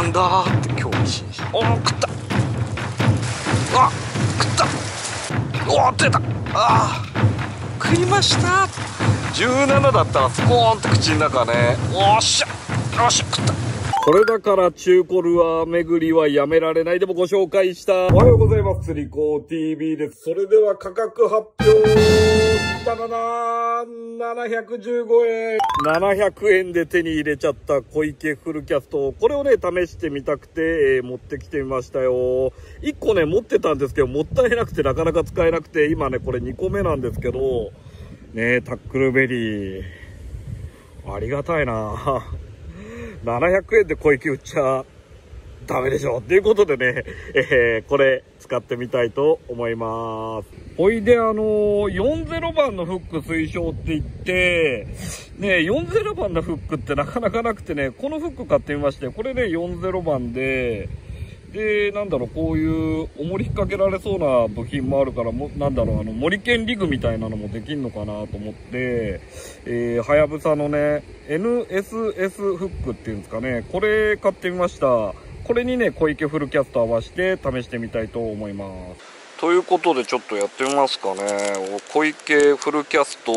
なんだって興味津々おお食った。あ食った。おお出た。あ食いました。17だったらスコーンと口の中ね。おっしゃ。よっしゃ食った。これだから中古ルアー巡りはやめられないでもご紹介した。おはようございます。釣り子 TV です。それでは価格発表。ただな715円。700円で手に入れちゃった小池フルキャスト。これをね、試してみたくて、えー、持ってきてみましたよ。1個ね、持ってたんですけど、もったいなくてなかなか使えなくて、今ね、これ2個目なんですけど、ねタックルベリー。ありがたいな700円で小池売っちゃダメでしょっていうことでね、えー、これ使ってみたいと思います。ほいで、あのー、40番のフック推奨って言って、ね、40番のフックってなかなかなくてね、このフック買ってみまして、これね、40番で、で、なんだろう、こういう重り引っ掛けられそうな部品もあるから、もなんだろう、あの、森剣リグみたいなのもできんのかなと思って、えー、はやぶさのね、NSS フックっていうんですかね、これ買ってみました。これにね、小池フルキャスト合わせて試してみたいと思います。ということでちょっとやってみますかね。小池フルキャスト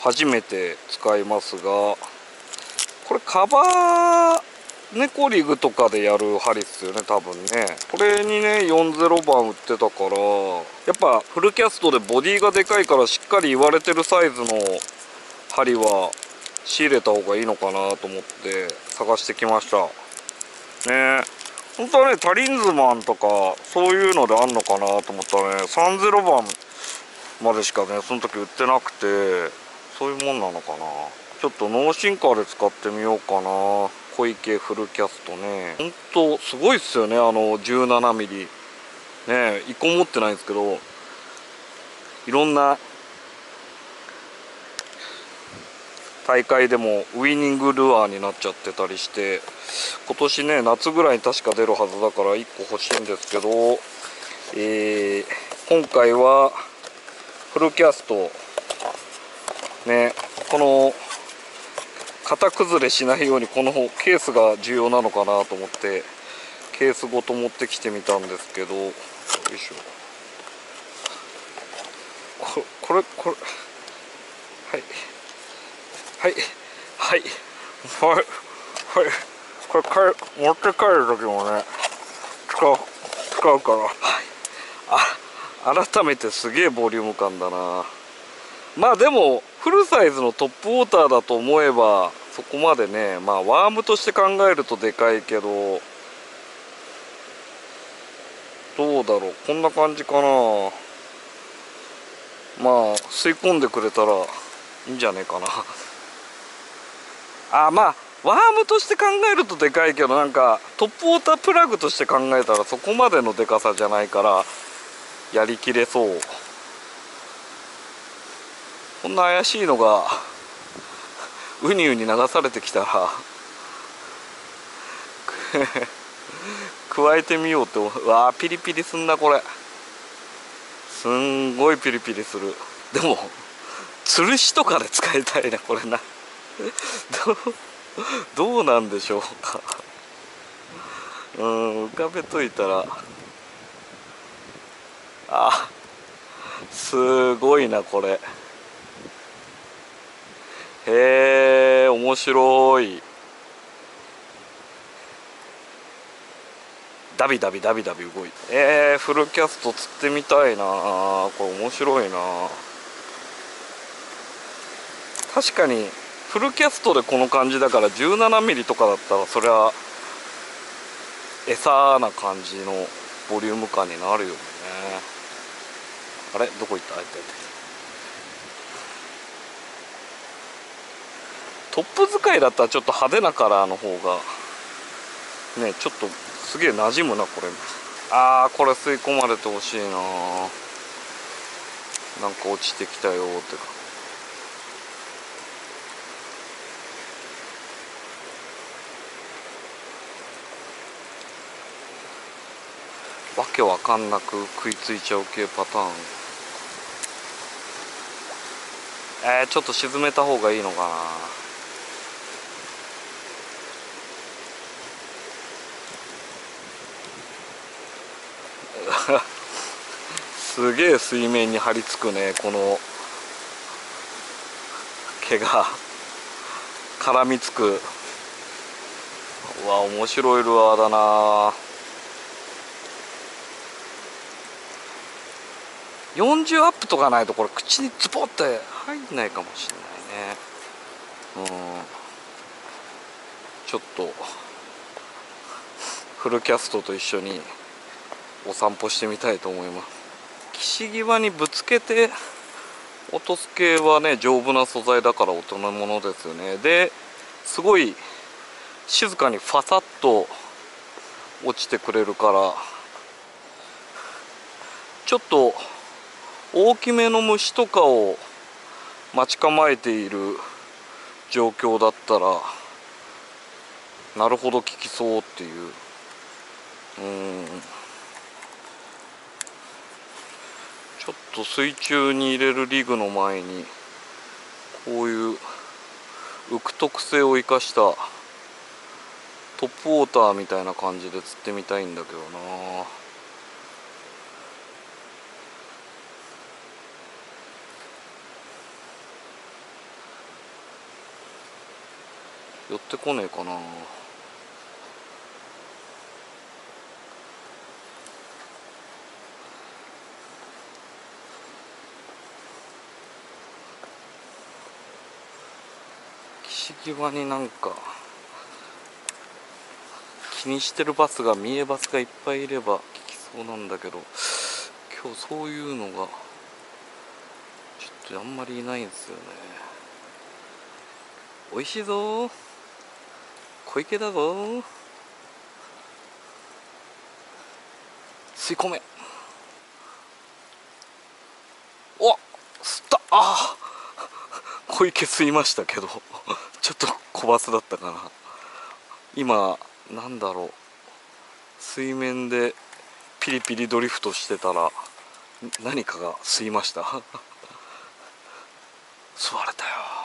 初めて使いますが、これカバー、猫リグとかでやる針っすよね多分ねこれにね40番売ってたからやっぱフルキャストでボディがでかいからしっかり言われてるサイズの針は仕入れた方がいいのかなと思って探してきましたね。本当はねタリンズマンとかそういうのであんのかなと思ったらね30番までしかねその時売ってなくてそういうもんなのかな。ちょっと脳進化で使ってみようかな。小池フルキャストね。ほんとすごいっすよねあの 17mm ね1個持ってないんですけどいろんな大会でもウイニングルアーになっちゃってたりして今年ね夏ぐらいに確か出るはずだから1個欲しいんですけど、えー、今回はフルキャストねこの型崩れしないようにこのケースが重要なのかなと思ってケースごと持ってきてみたんですけどよいしょ。ここれこれはい。はい。はい。はい。はい。これ帰持って帰る時もね使う使うから。はい。あ改めてすげえボリューム感だな。まあでもフルサイズのトップウォーターだと思えばそこまでねまあワームとして考えるとでかいけどどうだろう。こんな感じかな。まあ吸い込んでくれたらいいんじゃねえかな。あまあワームとして考えるとでかいけどなんかトップウォータープラグとして考えたらそこまでのでかさじゃないからやりきれそう。こんな怪しいのがウニウニ流されてきたら加えてみようとわあピリピリすんなこれ。すんごいピリピリする。でも吊るしとかで使いたいなこれな。どうなんでしょうか。うん浮かべといたら。あすごいなこれ。へえ面白い。ダビダビダビダビ動いて。えー、フルキャスト釣ってみたいな。これ面白いな。確かにフルキャストでこの感じだから 17mm とかだったらそりゃ餌な感じのボリューム感になるよね。あれ？どこ行った？あいたいトップ使いだったらちょっと派手なカラーの方がねちょっとすげえ馴染むなこれああこれ吸い込まれてほしいななんか落ちてきたよってかわけわかんなく食いついちゃう系パターン。えー、ちょっと沈めた方がいいのかな。すげえ水面に張り付くねこの毛が。絡みつく。うわ面白いルアーだな。40アップとかないとこれ口にズボって入んないかもしれないね。うん。ちょっとフルキャストと一緒にお散歩してみたいと思います。岸際にぶつけて落とす系はね丈夫な素材だから大人のものですよね。ですごい静かにファサッと落ちてくれるからちょっと大きめの虫とかを待ち構えている状況だったらなるほど効きそうっていう。うん。ちょっと水中に入れるリグの前にこういう浮く特性を生かしたトップウォーターみたいな感じで釣ってみたいんだけどな。寄ってこねえかな。岸際になんか気にしてるバスが見えバスがいっぱいいれば聞きそうなんだけど今日そういうのがちょっとあんまりいないんですよね。美味しいぞ小池だぞ。吸い込め。お吸った。あ小池吸いましたけどちょっと小バスだったかな。今なんだろう。水面でピリピリドリフトしてたら何かが吸いました。吸われたよ。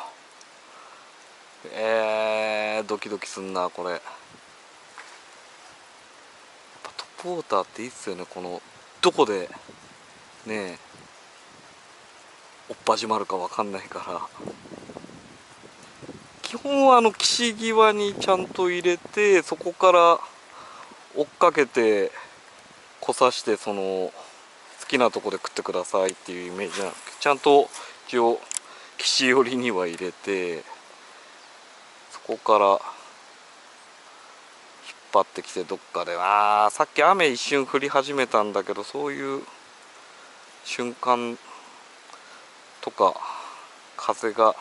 えー、ドキドキすんなこれ。やっぱトップウォーターっていいっすよねこのどこでねえおっぱじまるかわかんないから。基本はあの岸際にちゃんと入れてそこから追っかけてこさしてその好きなとこで食ってくださいっていうイメージなんですけどちゃんと一応岸寄りには入れて。そこから引っ張ってきてどっかであさっき雨一瞬降り始めたんだけどそういう瞬間とか風が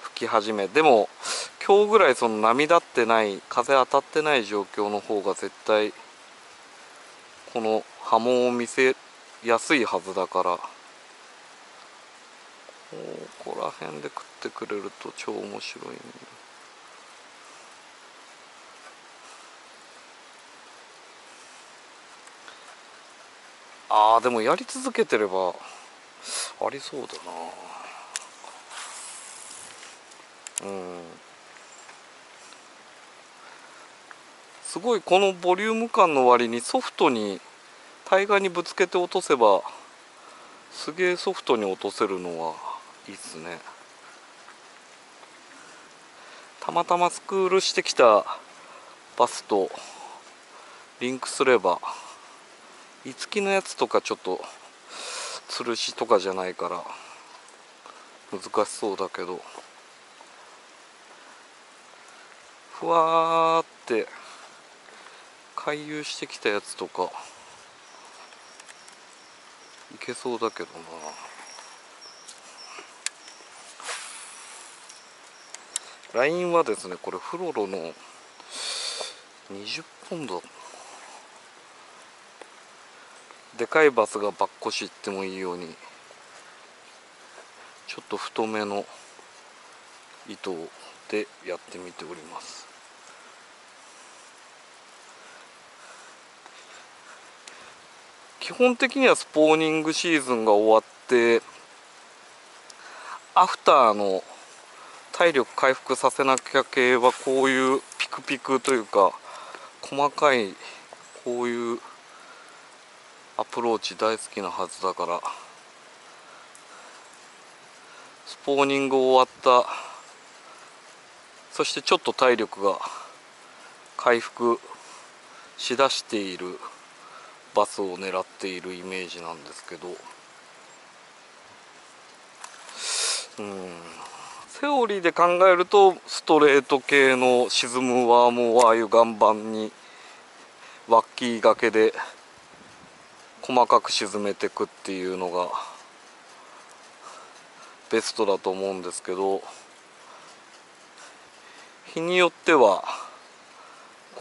吹き始めでも今日ぐらいその波立ってない風当たってない状況の方が絶対この波紋を見せやすいはずだからら辺で食ってくれると超面白いんだ。あーでもやり続けてればありそうだなうんすごいこのボリューム感の割にソフトに対岸にぶつけて落とせばすげえソフトに落とせるのはいいっすね。たまたまスクールしてきたバスとリンクすればいつきのやつとかちょっと吊るしとかじゃないから難しそうだけどふわーって回遊してきたやつとかいけそうだけどな。ラインはですねこれフロロの20ポンド。でかいバスがバッコシってもいいようにちょっと太めの糸でやってみております。基本的にはスポーニングシーズンが終わってアフターの体力回復させなきゃ系はこういうピクピクというか細かいこういうアプローチ大好きなはずだから。スポーニング終わった。そしてちょっと体力が回復しだしている。バスを狙っているイメージなんですけど。うん。セオリーで考えるとストレート系の沈むワームワーユ岩盤にワッキーがけで細かく沈めてくっていうのがベストだと思うんですけど日によっては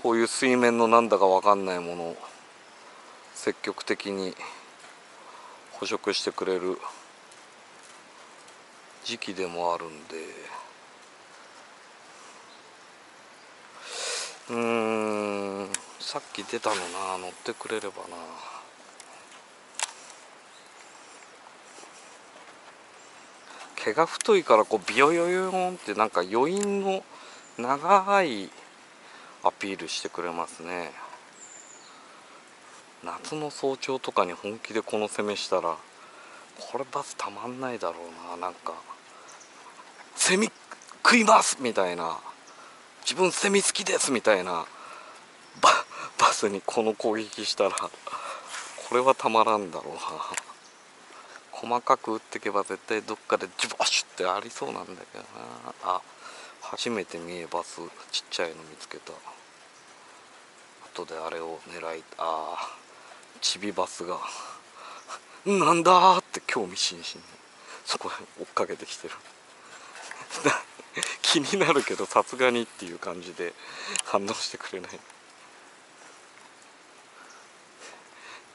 こういう水面のなんだか分かんないものを積極的に捕食してくれる時期でもあるんでうーんさっき出たのな乗ってくれればな。毛が太いからこうビヨヨヨヨンってなんか余韻の長いアピールしてくれますね。夏の早朝とかに本気でこの攻めしたらこれバスたまんないだろうななんか。セミ食いますみたいな。自分セミ好きですみたいな。ババスにこの攻撃したらこれはたまらんだろうな。細かく打っていけば絶対どっかでジュバシュってありそうなんだけどな。あ初めて見えバスちっちゃいの見つけた。後であれを狙いああちびバスがなんだって興味津々。そこへ追っかけてきてる。気になるけどさすがにっていう感じで反応してくれない。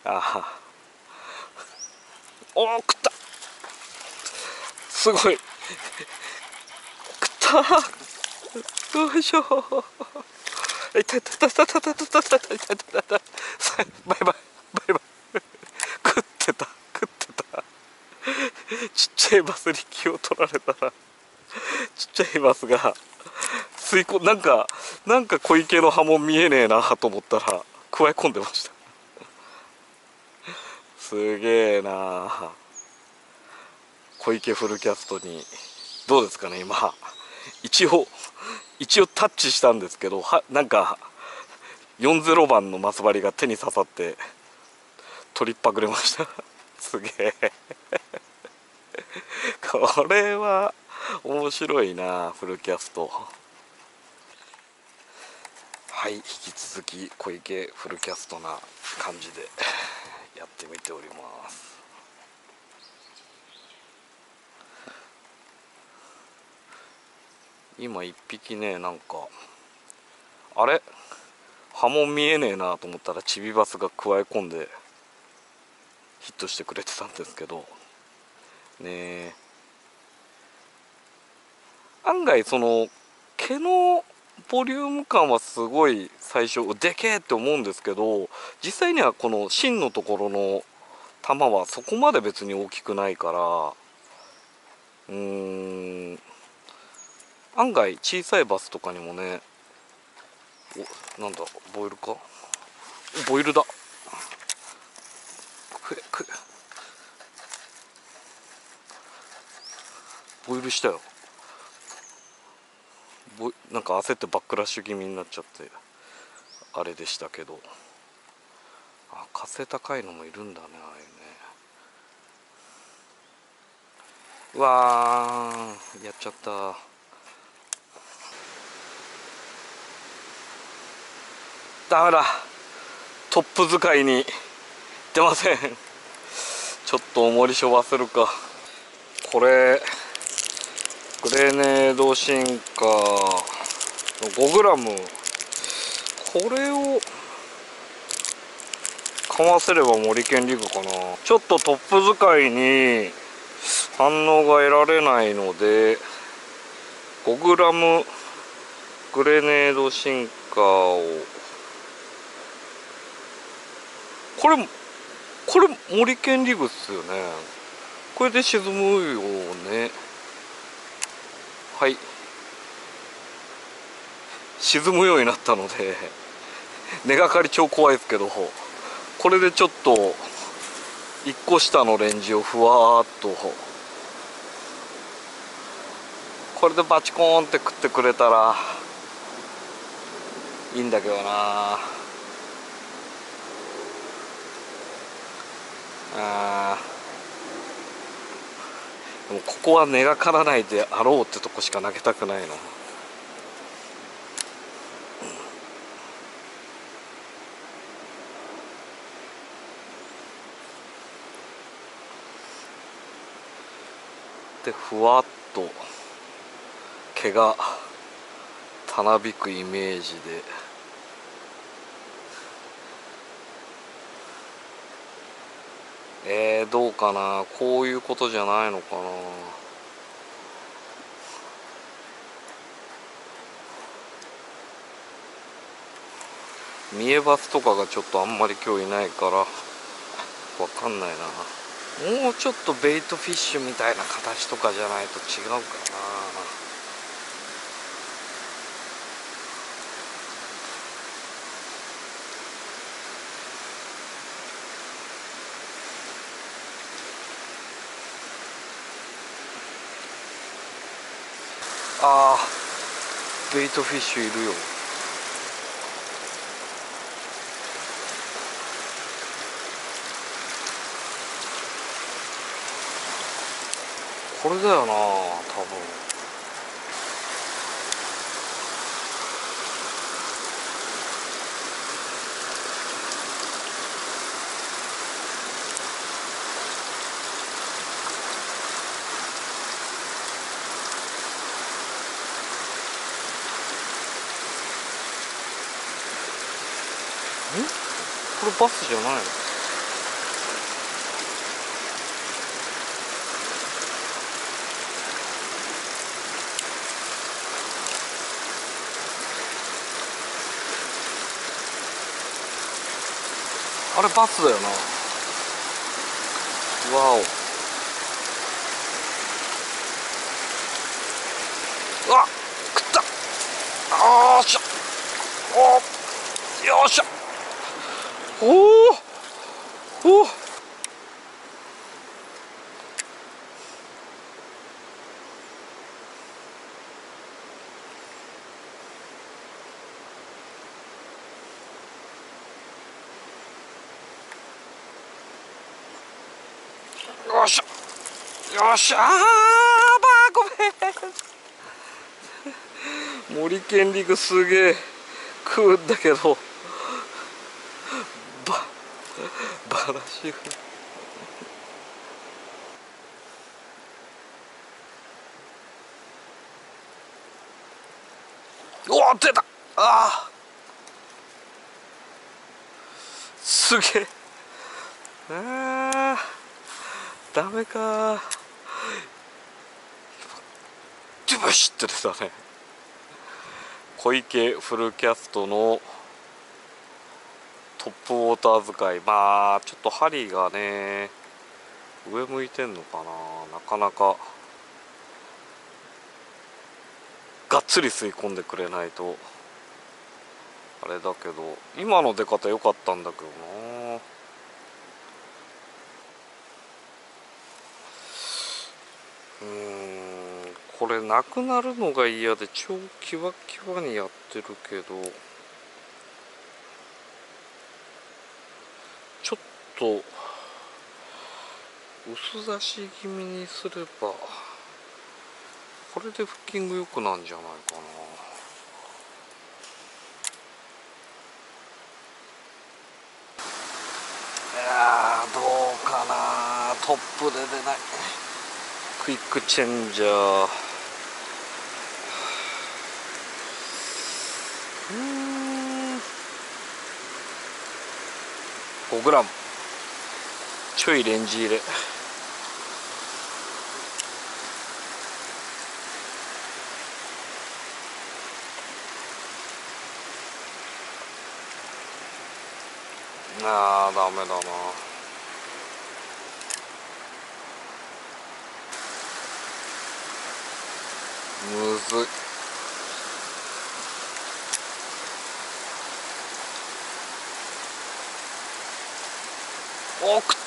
ああおお食った。すごい。食った。よいしょいたいたいたいたいたいたいたいたいたいたい。たバイバイ。バイバイ。食ってた。食ってた。ちっちゃいバスに気を取られたらちゃいバスが吸い込なんかなんか小池の葉も見えねえなと思ったら加え込んでました。すげえな小池フルキャストにどうですかね今。一応一応タッチしたんですけどはなんか40番のマス針が手に刺さって取りっぱぐれました。すげえ。これは 面白いなフルキャスト。はい引き続き小池フルキャストな感じでやってみております。今一匹ねなんかあれ？葉も見えねえなと思ったらチビバスが加え込んでヒットしてくれてたんですけど。ねえ。案外その毛のボリューム感はすごい最初でけえって思うんですけど実際にはこの芯のところの玉はそこまで別に大きくないからうーん案外小さいバスとかにもねおなんだボイルか？ボイルだ。くく。ボイルしたよ。なんか焦ってバックラッシュ気味になっちゃってあれでしたけど。あ火星高いのもいるんだねああいうね。うわーやっちゃった。ダメだ。トップ使いに出ません。ちょっと重りしょばせるか。これグレネード進化の 5g これをかませれば森県リグかな。ちょっとトップ使いに反応が得られないので 5g グレネード進化を。これこれ森県リグっすよね。これで沈むよね。はい。沈むようになったので根がかり超怖いですけどこれでちょっと1個下のレンジをふわーっとこれでバチコーンって食ってくれたらいいんだけどな。あでもここは根が刈らないであろうってとこしか投げたくないなでふわっと毛がたなびくイメージで。えー、どうかな？こういうことじゃないのかな？見えバスとかがちょっとあんまり今日いないからわかんないな。もうちょっとベイトフィッシュみたいな形とかじゃないと違うかな。あーベイトフィッシュいるよ。これだよな多分。バスじゃないの？あれバスだよな。わお。うわったあーしゃおよっしゃおおおよっしゃ。よっしゃ。あーばーごめん。森健陸すげえ。食うんだけど。バラシフ。おお出た。あすげえ。あー。ダメか。ジュブシって出たね。小池フルキャストのトップウォーター使い。まあちょっと針がね上向いてんのかな。なかなかがっつり吸い込んでくれないと。あれだけど今の出方良かったんだけどな。うんこれなくなるのが嫌で超キワキワにやってるけどちょっと薄出し気味にすればこれでフッキング良くなんじゃないかな。トップで出ない。クイックチェンジャー。うーん。5g ちょいレンジ入れ。あーダメだな。むずい。お食っ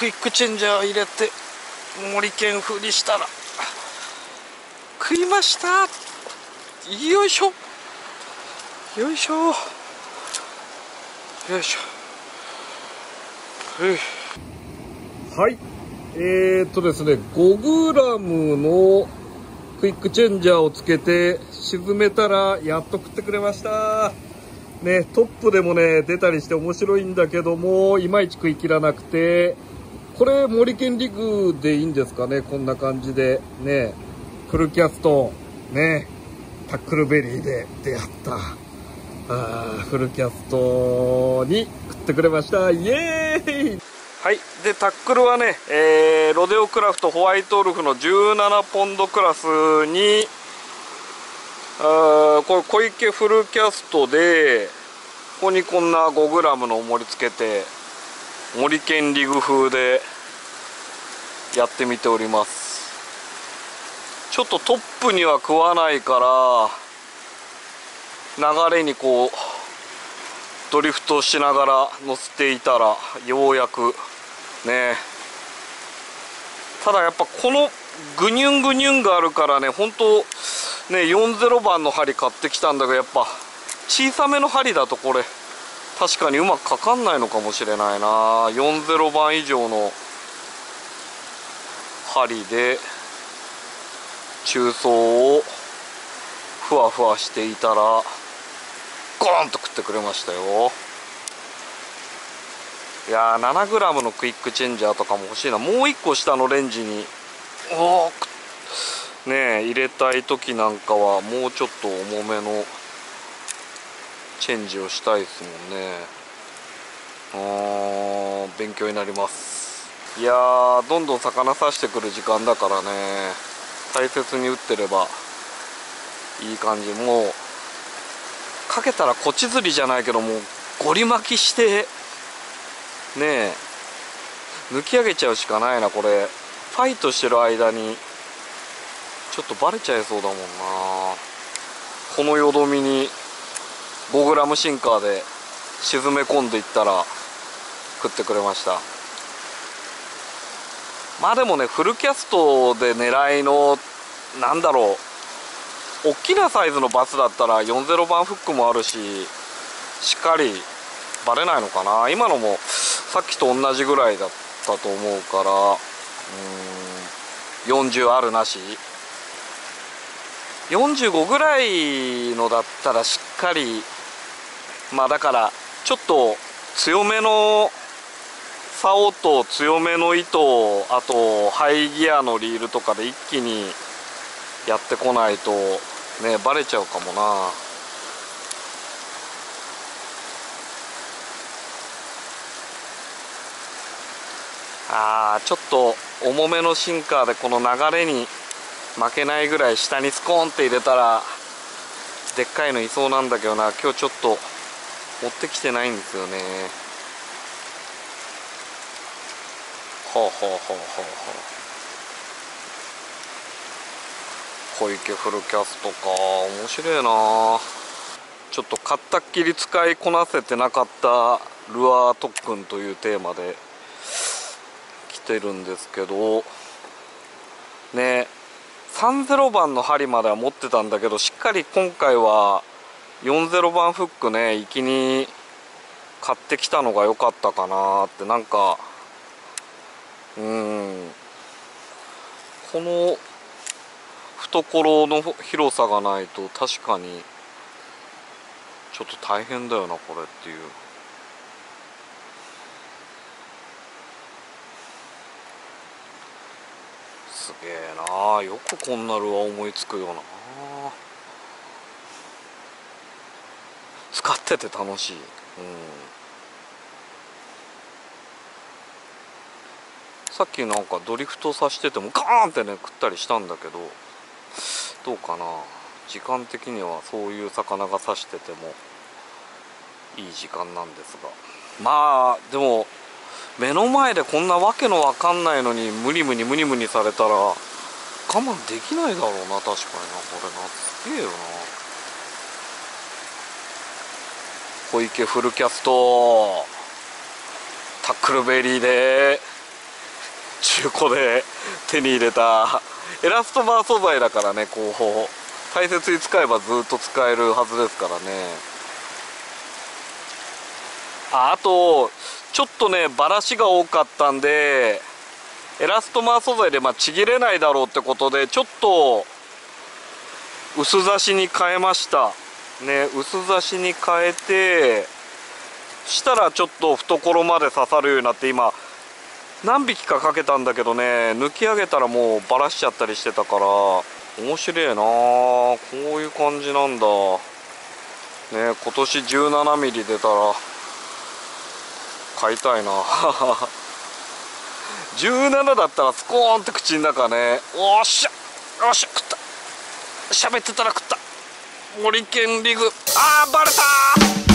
クイックチェンジャー入れて森健風にしたら食いました。よいしょ。よいしょ。よいしょ。はい。えー、っとですね 5g のクイックチェンジャーをつけて沈めたらやっと食ってくれました。ねトップでもね出たりして面白いんだけどもいまいち食い切らなくてこれモリケンリグでいいんですかね？こんな感じで。ね。フルキャストね。タックルベリーで出会った。あフルキャストに食ってくれました。イエーイ！はい。でタックルはね、えー、ロデオクラフトホワイトウルフの17ポンドクラスにあこれ小池フルキャストでここにこんな 5g の重りつけて森県リグ風でやってみております。ちょっとトップには食わないから流れにこうドリフトしながら乗せていたらようやくね。ただやっぱこのグニュングニュンがあるからね本当ね40番の針買ってきたんだけどやっぱ小さめの針だとこれ。確かにうまくかかんないのかもしれないな。40番以上の針で中層をふわふわしていたらゴーンと食ってくれましたよ。いやー 7g のクイックチェンジャーとかも欲しいな。もう1個下のレンジにおねえ入れたい時なんかはもうちょっと重めのチェンジをしたいですもんね。あ勉強になります。いやーどんどん魚刺してくる時間だからね。大切に打ってればいい感じ。もうかけたらこち釣りじゃないけどもうゴリ巻きしてねえ抜き上げちゃうしかないなこれ。ファイトしてる間にちょっとバレちゃいそうだもんな。このよどみに 5g シンカーで沈め込んでいったら食ってくれました。まあでもねフルキャストで狙いのなんだろう。大きなサイズのバスだったら40番フックもあるししっかりバレないのかな。今のもさっきと同じぐらいだったと思うからうん40あるなし。45ぐらいのだったらしっかりまあだからちょっと強めの竿と強めの糸あとハイギアのリールとかで一気にやってこないとねバレちゃうかもな。あーちょっと重めのシンカーでこの流れに負けないぐらい下にスコーンって入れたらでっかいのいそうなんだけどな。今日ちょっと持ってきてないんですよね。ほうほうほうほうほう。小池フルキャストか。面白いな。ちょっと買ったっきり使いこなせてなかったルアー特訓というテーマで来てるんですけど。ね。30番の針までは持ってたんだけどしっかり今回は40番フックね行きに買ってきたのが良かったかなってなんかうんこの懐の広さがないと確かにちょっと大変だよなこれっていう。すげえなよくこんなルアー思いつくよな使ってて楽しい。うん。さっきなんかドリフトさしててもガーンってね食ったりしたんだけどどうかな。時間的にはそういう魚が刺しててもいい時間なんですが。まあでも目の前でこんなわけのわかんないのにムニムニムニムニされたら我慢できないだろうな確かにな。これなすげえよな。小池フルキャスト。ハックルベリーで中古で手に入れた。エラストバー素材だからねこう大切に使えばずっと使えるはずですからね。ああとちょっとねバラシが多かったんでエラストマー素材でまあちぎれないだろうってことでちょっと薄刺しに変えました。ね薄刺しに変えてしたらちょっと懐まで刺さるようになって今何匹かかけたんだけどね抜き上げたらもうバラしちゃったりしてたから面白いなこういう感じなんだ。ね今年 17mm 出たら買いたいな。17だったらスコーンって口の中ねおっしゃよっしゃ食った。喋ってたら食った。森県リグあーバレた